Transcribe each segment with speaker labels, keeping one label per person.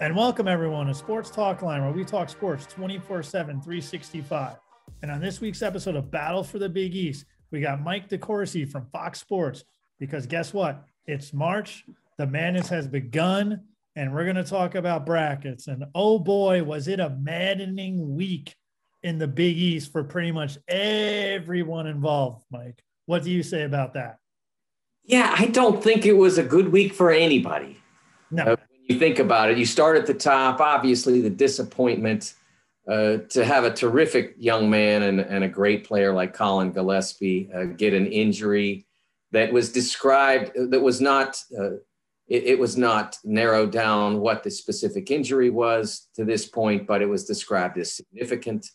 Speaker 1: And welcome everyone to Sports Talk Line, where we talk sports 24 7, 365. And on this week's episode of Battle for the Big East, we got Mike DeCourcy from Fox Sports. Because guess what? It's March, the madness has begun, and we're going to talk about brackets. And oh boy, was it a maddening week in the Big East for pretty much everyone involved, Mike. What do you say about that?
Speaker 2: Yeah, I don't think it was a good week for anybody.
Speaker 1: No.
Speaker 2: Uh, you think about it, you start at the top, obviously the disappointment uh, to have a terrific young man and, and a great player like Colin Gillespie uh, get an injury that was described, that was not, uh, it, it, was not narrowed down what the specific injury was to this point, but it was described as significant.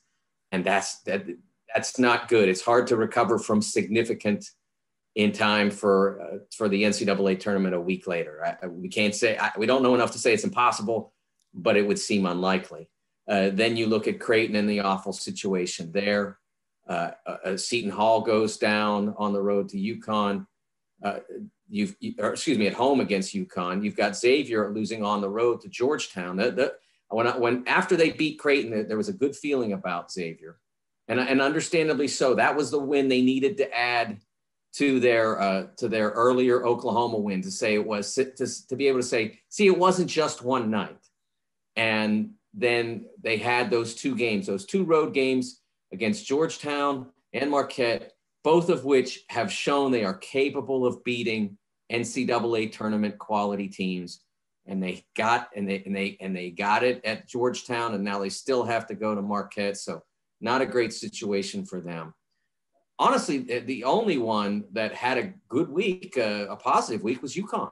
Speaker 2: And that's, that, that's not good. It's hard to recover from significant in time for uh, for the NCAA tournament a week later. I, we can't say I, we don't know enough to say it's impossible, but it would seem unlikely. Uh, then you look at Creighton and the awful situation there. Uh, uh Seton Hall goes down on the road to UConn. Uh, you've, or excuse me, at home against UConn. You've got Xavier losing on the road to Georgetown. The, the, when, I, when after they beat Creighton, there was a good feeling about Xavier, and, and understandably so. That was the win they needed to add to their uh, to their earlier Oklahoma win to say it was to, to be able to say, see, it wasn't just one night. And then they had those two games, those two road games against Georgetown and Marquette, both of which have shown they are capable of beating NCAA tournament quality teams. And they got and they and they and they got it at Georgetown, and now they still have to go to Marquette. So not a great situation for them honestly, the only one that had a good week, uh, a positive week, was UConn.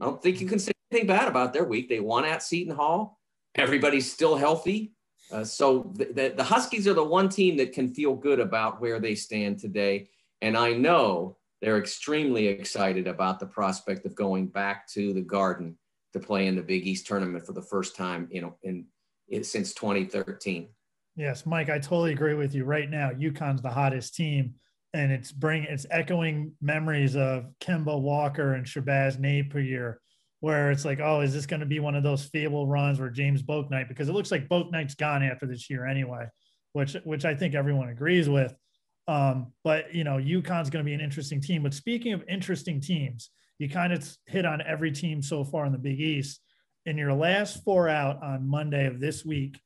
Speaker 2: I don't think you can say anything bad about their week. They won at Seton Hall. Everybody's still healthy. Uh, so the, the, the, Huskies are the one team that can feel good about where they stand today. And I know they're extremely excited about the prospect of going back to the Garden to play in the Big East tournament for the first time in, in, in since 2013.
Speaker 1: Yes, Mike, I totally agree with you. Right now, UConn's the hottest team and it's bring it's echoing memories of Kemba Walker and Shabazz Napier, where it's like, oh, is this going to be one of those feeble runs where James Bouknight? Because it looks like Bouknight's gone after this year anyway, which which I think everyone agrees with. Um, but you know, UConn's going to be an interesting team. But speaking of interesting teams, you kind of hit on every team so far in the Big East. In your last four out on Monday of this week,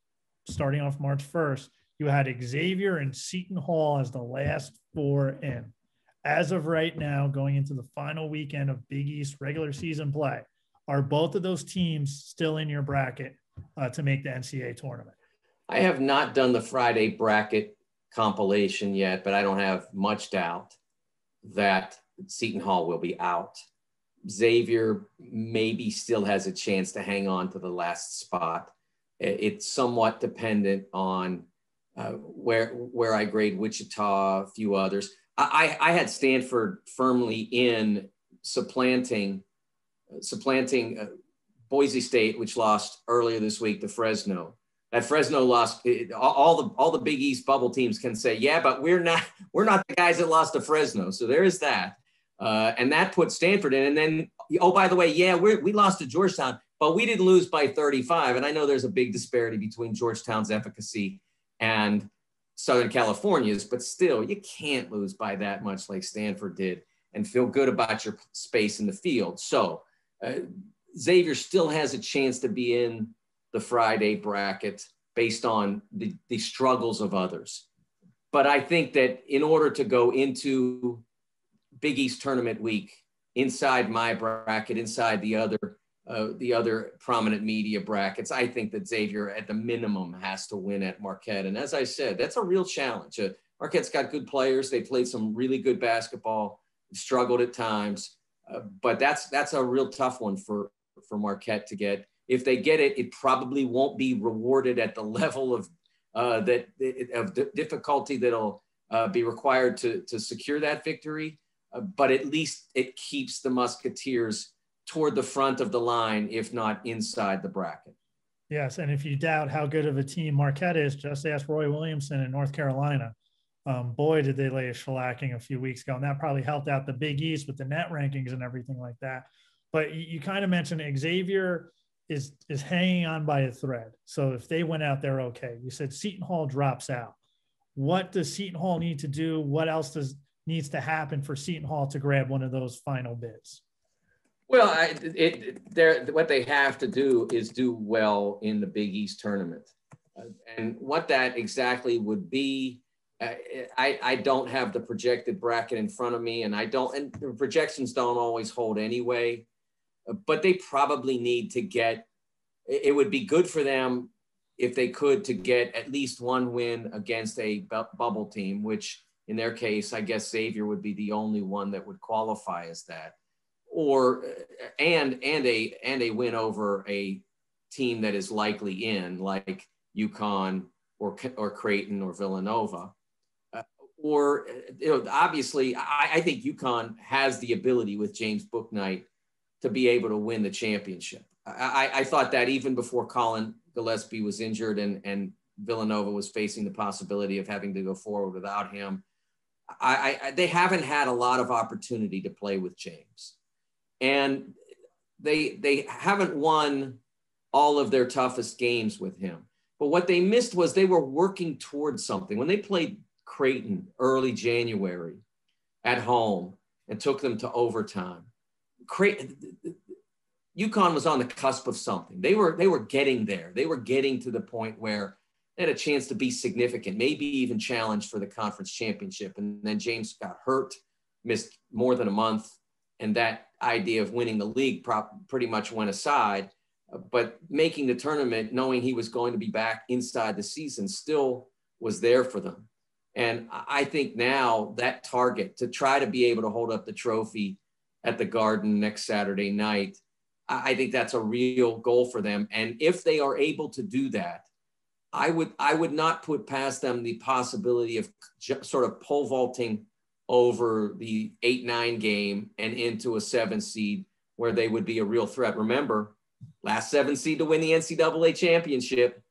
Speaker 1: starting off March 1st, you had Xavier and Seton Hall as the last four in. As of right now, going into the final weekend of Big East regular season play, are both of those teams still in your bracket uh, to make the NCAA tournament?
Speaker 2: I have not done the Friday bracket compilation yet, but I don't have much doubt that Seton Hall will be out. Xavier maybe still has a chance to hang on to the last spot. It's somewhat dependent on uh, where where I grade Wichita, a few others. I, I had Stanford firmly in supplanting supplanting uh, Boise State, which lost earlier this week to Fresno. That Fresno lost it, all the all the Big East bubble teams can say, yeah, but we're not we're not the guys that lost to Fresno. So there is that, uh, and that puts Stanford in. And then oh, by the way, yeah, we we lost to Georgetown, but we didn't lose by 35. And I know there's a big disparity between Georgetown's efficacy and Southern California's, but still, you can't lose by that much like Stanford did and feel good about your space in the field. So uh, Xavier still has a chance to be in the Friday bracket based on the, the struggles of others. But I think that in order to go into Big East tournament week inside my bracket, inside the other uh, the other prominent media brackets. I think that Xavier, at the minimum, has to win at Marquette. And as I said, that's a real challenge. Uh, Marquette's got good players. They played some really good basketball, struggled at times, uh, but that's that's a real tough one for for Marquette to get. If they get it, it probably won't be rewarded at the level of uh, that of the difficulty that'll uh, be required to to secure that victory. Uh, but at least it keeps the Musketeers toward the front of the line, if not inside the bracket.
Speaker 1: Yes, and if you doubt how good of a team Marquette is, just ask Roy Williamson in North Carolina. Um, boy, did they lay a shellacking a few weeks ago, and that probably helped out the Big East with the net rankings and everything like that. But you, you kind of mentioned Xavier is is hanging on by a thread. So if they went out, they're okay. You said Seton Hall drops out. What does Seton Hall need to do? What else does needs to happen for Seton Hall to grab one of those final bids?
Speaker 2: Well, I, it, what they have to do is do well in the Big East tournament, uh, and what that exactly would be, I, I don't have the projected bracket in front of me, and I don't, and the projections don't always hold anyway. But they probably need to get. It would be good for them if they could to get at least one win against a bubble team, which in their case, I guess Xavier would be the only one that would qualify as that or and and a and a win over a team that is likely in like UConn or or Creighton or Villanova. Uh, or you know, obviously, I, I think UConn has the ability with James Bouknight to be able to win the championship. I, I thought that even before Colin Gillespie was injured and, and Villanova was facing the possibility of having to go forward without him. I, I, they haven't had a lot of opportunity to play with James and they they haven't won all of their toughest games with him. But what they missed was they were working towards something. When they played Creighton early January at home and took them to overtime, Creighton, UConn was on the cusp of something. They were they were getting there. They were getting to the point where they had a chance to be significant, maybe even challenge for the conference championship. And then James got hurt, missed more than a month, and that idea of winning the league prop, pretty much went aside. But making the tournament, knowing he was going to be back inside the season, still was there for them. And I think now that target to try to be able to hold up the trophy at the Garden next Saturday night, I think that's a real goal for them. And if they are able to do that, I would I would not put past them the possibility of sort of pole vaulting over the eight nine game and into a seven seed where they would be a real threat. Remember, last seven seed to win the NCAA championship,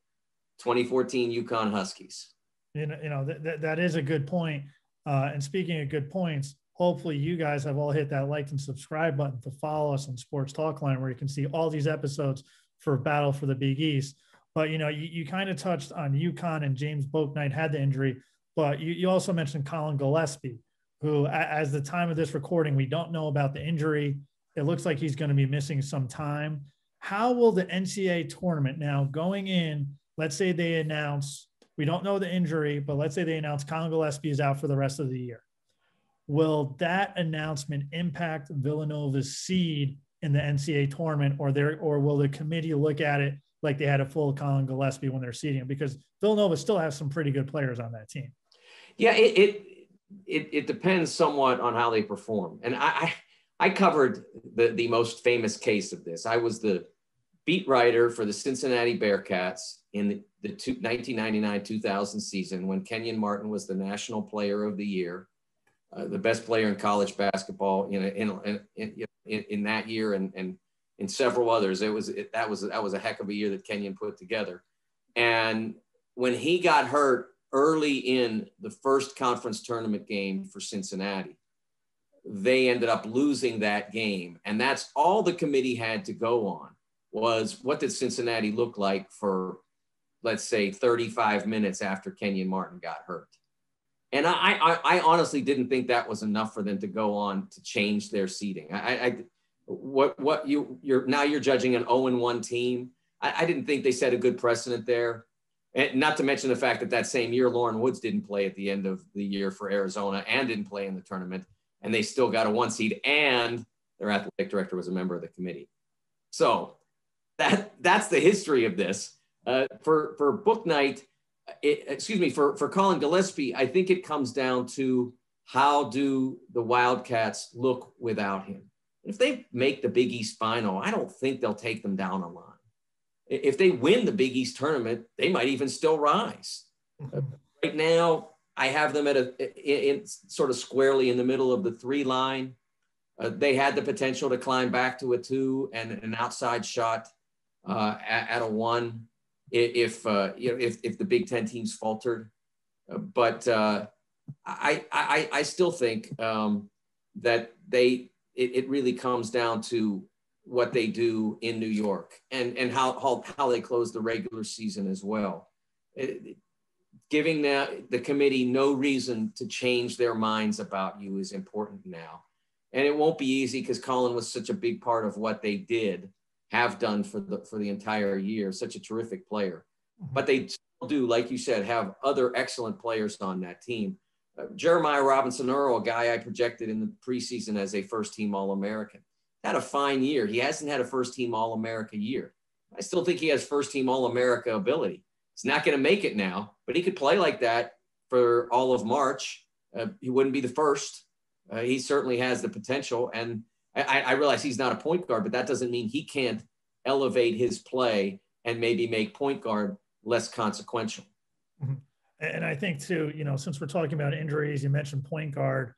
Speaker 2: 2014 UConn Huskies.
Speaker 1: You know, you know that, that is a good point. Uh, and speaking of good points, hopefully you guys have all hit that like and subscribe button to follow us on Sports Talk Line, where you can see all these episodes for Battle for the Big East. But you know, you, you kind of touched on UConn and James Bouknight had the injury, but you, you also mentioned Colin Gillespie who, as the time of this recording, we don't know about the injury. It looks like he's going to be missing some time. How will the NCAA tournament now going in? Let's say they announce, we don't know the injury, but let's say they announce Colin Gillespie is out for the rest of the year. Will that announcement impact Villanova's seed in the NCAA tournament, or there, or will the committee look at it like they had a full Colin Gillespie when they're seeding him? Because Villanova still has some pretty good players on that team.
Speaker 2: Yeah, it, it it, it depends somewhat on how they perform. And I, I, I covered the, the most famous case of this. I was the beat writer for the Cincinnati Bearcats in the, the 1999-2000 season when Kenyon Martin was the national player of the year, uh, the best player in college basketball in, in, in, in, in that year and, and in several others. It was, it, that was, that was a heck of a year that Kenyon put together. And when he got hurt early in the first conference tournament game for Cincinnati. They ended up losing that game. And that's all the committee had to go on was what did Cincinnati look like for, let's say, 35 minutes after Kenyon Martin got hurt. And I, I, I honestly didn't think that was enough for them to go on to change their seeding. I, I what, what you, you're now you're judging an 0 1 team. I, I didn't think they set a good precedent there. And not to mention the fact that that same year, Loren Woods didn't play at the end of the year for Arizona and didn't play in the tournament. And they still got a one seed, and their athletic director was a member of the committee. So that that's the history of this. Uh, for for Bouknight, it, excuse me, for for Colin Gillespie, I think it comes down to how do the Wildcats look without him. If they make the Big East final, I don't think they'll take them down a line if they win the Big East tournament, they might even still rise. Mm-hmm. Right now, I have them at a in, in, sort of squarely in the middle of the three line. Uh, they had the potential to climb back to a two and an outside shot uh, at, at, a one if uh, you know if, if the Big Ten teams faltered. Uh, but uh, I, I I still think um, that they it, it really comes down to what they do in New York and, and how, how, how they close the regular season as well. It, giving the, the committee no reason to change their minds about you is important now. And it won't be easy because Colin was such a big part of what they did, have done for the, for the entire year, such a terrific player. Mm-hmm. But they still do, like you said, have other excellent players on that team. Uh, Jeremiah Robinson Earl, a guy I projected in the preseason as a first team All American, had a fine year. He hasn't had a first team All America year. I still think he has first team All America ability. He's not going to make it now, but he could play like that for all of March. Uh, he wouldn't be the first. Uh, he certainly has the potential. And I, I realize he's not a point guard, but that doesn't mean he can't elevate his play and maybe make point guard less consequential.
Speaker 1: Mm-hmm. And I think too, you know, since we're talking about injuries, you mentioned point guard,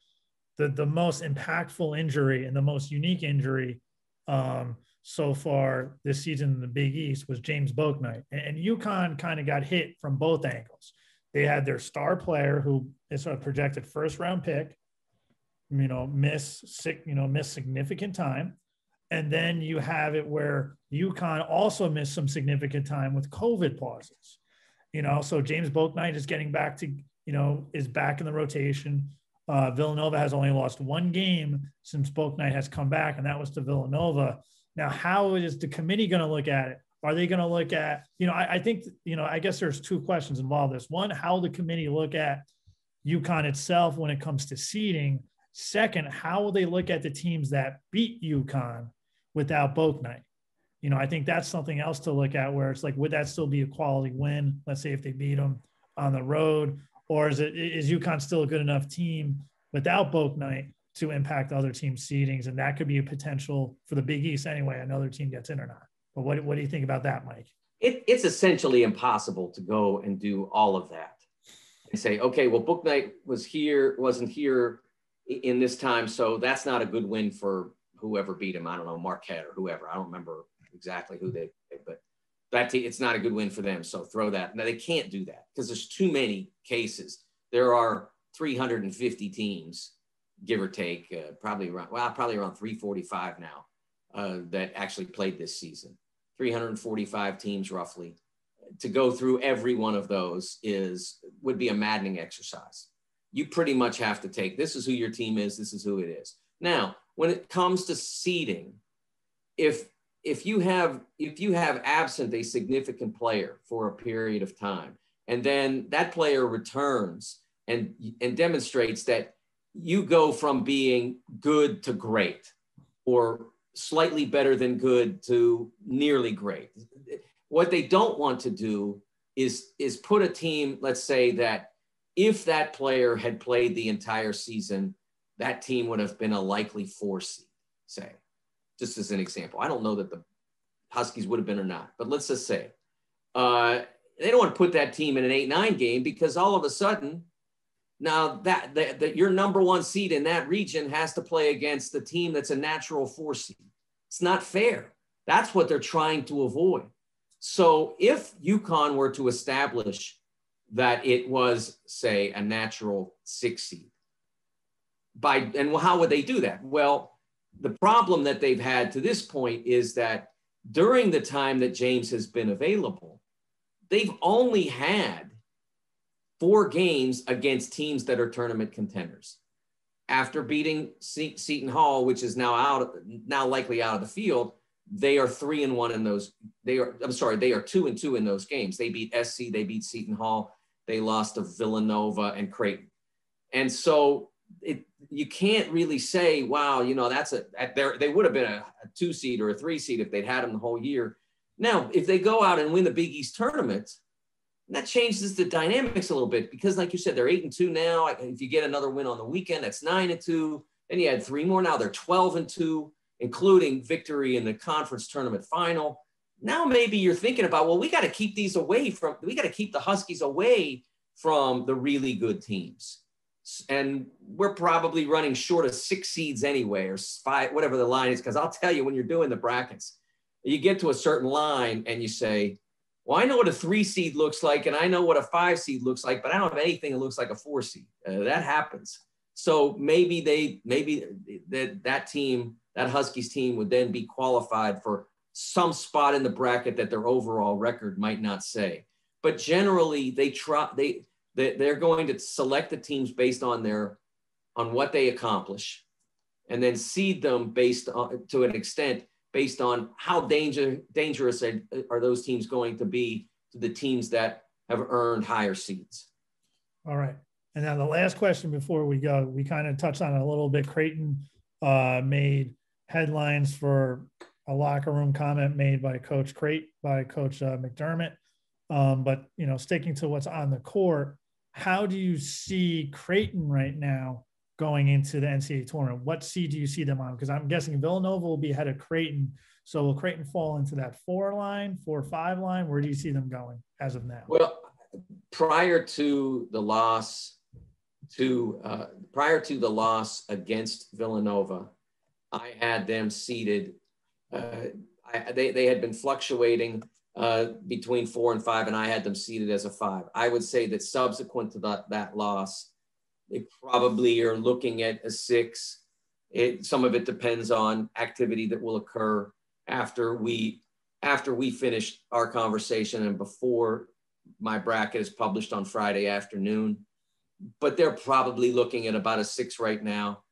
Speaker 1: the the most impactful injury and the most unique injury um, so far this season in the Big East was James Bouknight. And, and UConn kind of got hit from both angles. They had their star player who is a projected first round pick, you know, miss sick, you know, miss significant time. And then you have it where UConn also missed some significant time with COVID pauses. You know, so James Bouknight is getting back to, you know, is back in the rotation. Uh, Villanova has only lost one game since Bouknight has come back, and that was to Villanova. Now, how is the committee going to look at it? Are they going to look at, you know, I, I, think, you know, I guess there's two questions involved. This one, how will the committee look at UConn itself when it comes to seeding. Second, how will they look at the teams that beat UConn without Bouknight? You know, I think that's something else to look at where it's like, would that still be a quality win? Let's say if they beat them on the road, or is it is UConn still a good enough team without Bouknight to impact other team seedings, and that could be a potential for the Big East anyway. Another team gets in or not. But what what do you think about that, Mike?
Speaker 2: It, it's essentially impossible to go and do all of that and say, okay, well, Bouknight was here, wasn't here in this time, so that's not a good win for whoever beat him. I don't know, Marquette or whoever. I don't remember exactly who they, that it's not a good win for them. So throw that. Now they can't do that because there's too many cases. There are 350 teams, give or take, uh, probably around well, probably around 345 now uh, that actually played this season. 345 teams roughly. To go through every one of those is would be a maddening exercise. You pretty much have to take this is who your team is, this is who it is. Now, when it comes to seeding, if if you have if you have absent a significant player for a period of time and then that player returns and and demonstrates that you go from being good to great or slightly better than good to nearly great. What they don't want to do is is put a team let's say that if that player had played the entire season that team would have been a likely four seed say just as an example. I don't know that the Huskies would have been or not, but let's just say uh, they don't want to put that team in an eight-nine game because all of a sudden now that, that, that your number one seed in that region has to play against the team that's a natural four seed. It's not fair. That's what they're trying to avoid. So if UConn were to establish that it was, say, a natural six seed, by and how would they do that? Well, the problem that they've had to this point is that during the time that James has been available, they've only had four games against teams that are tournament contenders. After beating Seton Hall, which is now out, now likely out of the field, they are three and one in those. They are, I'm sorry, they are two and two in those games. They beat SC, they beat Seton Hall, they lost to Villanova and Creighton. And so it, you can't really say, wow, you know, that's a, there. they would have been a, a, two seed or a three seed if they'd had them the whole year. Now, if they go out and win the Big East tournament, that changes the dynamics a little bit because, like you said, they're eight and two now. If you get another win on the weekend, that's nine and two. Then you had three more. Now they're 12 and two, including victory in the conference tournament final. Now maybe you're thinking about, well, we got to keep these away from, we got to keep the Huskies away from the really good teams and we're probably running short of six seeds anyway, or five, whatever the line is. Because I'll tell you, when you're doing the brackets, you get to a certain line and you say, "Well, I know what a three seed looks like, and I know what a five seed looks like, but I don't have anything that looks like a four seed." Uh, that happens. So maybe they maybe that that team, that Huskies team would then be qualified for some spot in the bracket that their overall record might not say. But generally they try they they're going to select the teams based on their on what they accomplish and then seed them based on to an extent based on how danger, dangerous are, are those teams going to be to the teams that have earned higher seeds.
Speaker 1: All right. And now the last question before we go, we kind of touched on it a little bit. Creighton uh, made headlines for a locker room comment made by Coach Crate by Coach uh, McDermott. Um, but you know, sticking to what's on the court, how do you see Creighton right now going into the NCAA tournament? What seed do you see them on? Because I'm guessing Villanova will be ahead of Creighton. So will Creighton fall into that four line, four five line? Where do you see them going as of now?
Speaker 2: Well, prior to the loss to uh, prior to the loss against Villanova, I had them seeded. Uh, I, they they had been fluctuating uh, between four and five, and I had them seeded as a five. I would say that subsequent to that that loss, they probably are looking at a six. It, some of it depends on activity that will occur after we after we finish our conversation and before my bracket is published on Friday afternoon. But they're probably looking at about a six right now.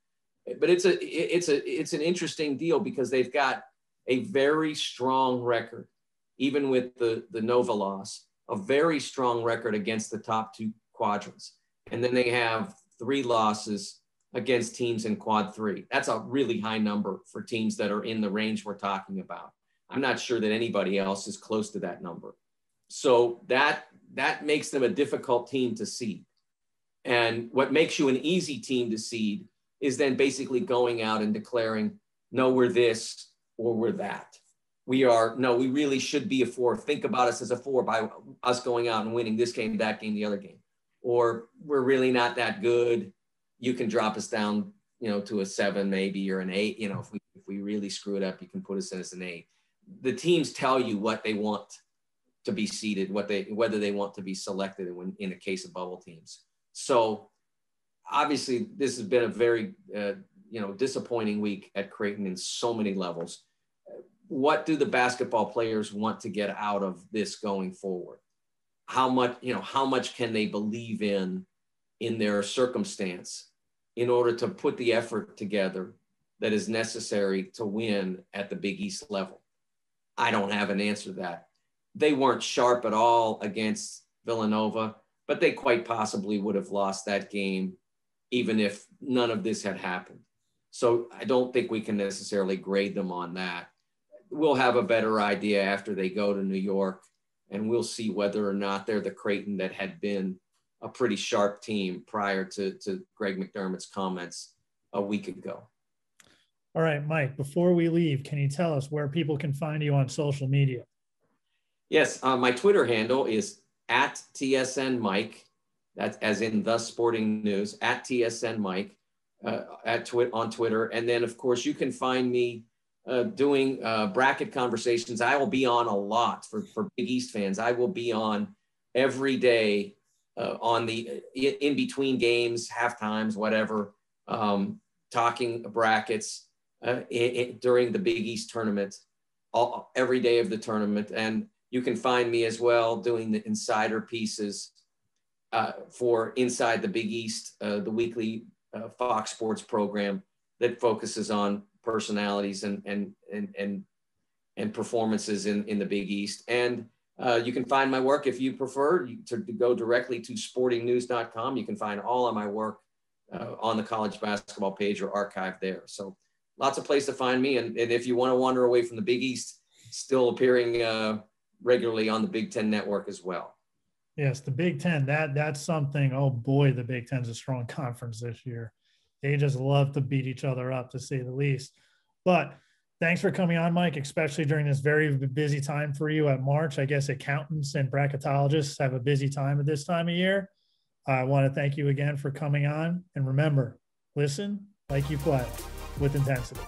Speaker 2: But it's a it's a it's an interesting deal because they've got a very strong record, even with the the Nova loss, a very strong record against the top two quadrants. And then they have three losses against teams in quad three. That's a really high number for teams that are in the range we're talking about. I'm not sure that anybody else is close to that number. So that that makes them a difficult team to seed. And what makes you an easy team to seed is then basically going out and declaring, no, we're this or we're that. We are, no, we really should be a four. Think about us as a four by us going out and winning this game, that game, the other game or we're really not that good. You can drop us down, you know, to a seven maybe or an eight. You know, if we if we really screw it up, you can put us in as an eight. The teams tell you what they want to be seeded, what they whether they want to be selected in, in a case of bubble teams. So obviously, this has been a very uh, you know disappointing week at Creighton in so many levels. What do the basketball players want to get out of this going forward? how much you know how much can they believe in in their circumstance in order to put the effort together that is necessary to win at the big east level? I don't have an answer to that. They weren't sharp at all against villanova but they quite possibly would have lost that game even if none of this had happened. So i don't think we can necessarily grade them on that we'll have a better idea after they go to new york and we'll see whether or not they're the Creighton that had been a pretty sharp team prior to, to Greg McDermott's comments a week ago.
Speaker 1: All right, Mike, before we leave, can you tell us where people can find you on social media?
Speaker 2: Yes, uh, my Twitter handle is at TSN Mike. That's as in the sporting news at TSN Mike uh, at twi- on Twitter. And then, of course, you can find me uh, doing uh, bracket conversations. I will be on a lot for, for Big East fans. I will be on every day uh, on the in between games, half times, whatever, um, talking brackets uh, in, in, during the Big East tournament, all, every day of the tournament. And you can find me as well doing the insider pieces uh, for Inside the Big East, uh, the weekly Fox Sports program that focuses on personalities and and and and, and performances in, in the Big East. And uh, you can find my work if you prefer to, to, go directly to sportingnews.com. You can find all of my work uh, on the college basketball page or archived there. So lots of place to find me. And, and if you want to wander away from the Big East, still appearing uh, regularly on the Big Ten Network as well.
Speaker 1: Yes, the Big Ten. That that's something. Oh boy, the Big Ten's a strong conference this year. They just love to beat each other up, to say the least. But thanks for coming on, Mike, especially during this very busy time for you at March. I guess accountants and bracketologists have a busy time at this time of year. I want to thank you again for coming on. And remember, listen like you play with intensity.